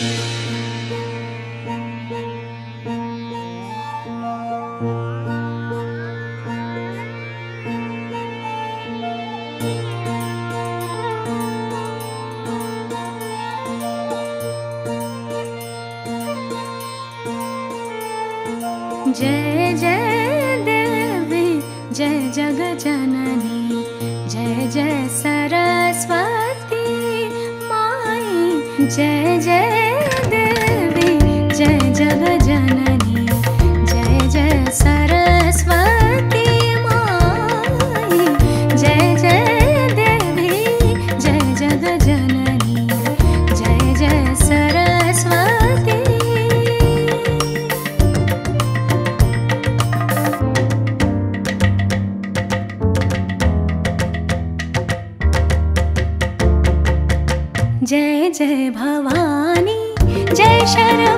जय जय देवी जय जग जननी जय जय सरस्वती जय जय देवी जय जग जननी जय जय भवानी जय शर्मा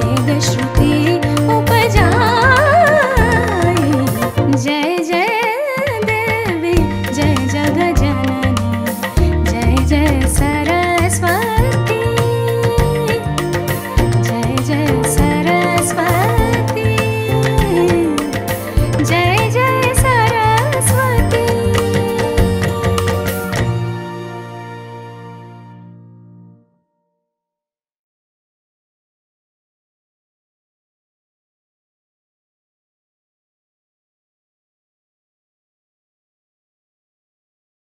tienes rutina.